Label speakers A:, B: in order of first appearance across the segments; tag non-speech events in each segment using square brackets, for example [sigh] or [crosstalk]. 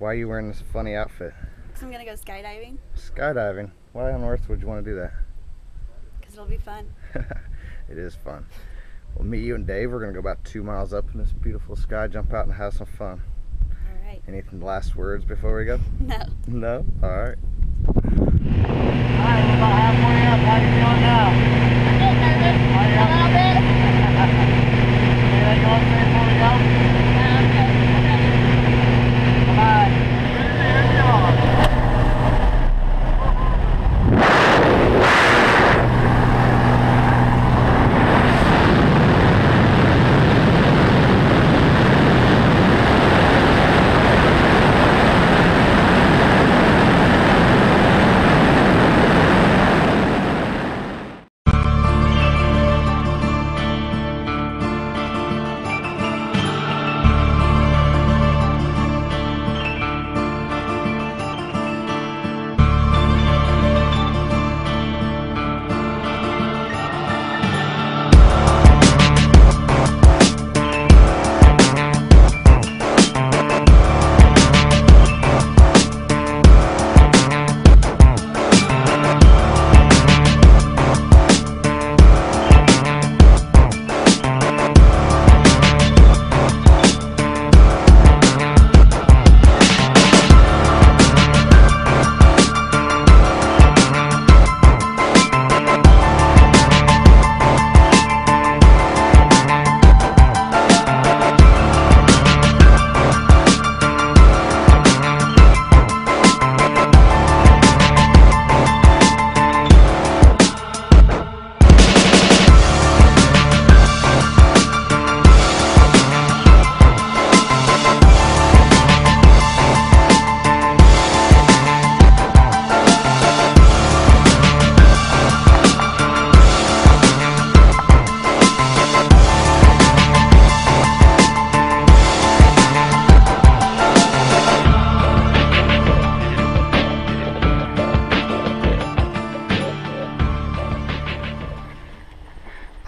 A: Why are you wearing this funny outfit?
B: Because I'm going to go skydiving.
A: Skydiving. Why on earth would you want to do that?
B: Because it'll be fun. [laughs]
A: it is fun. Well, me, you, and Dave, we're going to go about two miles up in this beautiful sky, jump out and have some fun.
B: All right.
A: Anything last words before we go? [laughs]
B: No.
A: No? All right.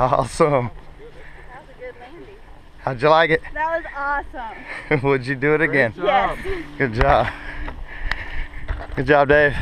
A: Awesome.
C: That was a good landing.
A: How'd you like it?
C: That was awesome. [laughs]
A: Would you do it again?
C: Yes.
A: Good job. Good job, Dave.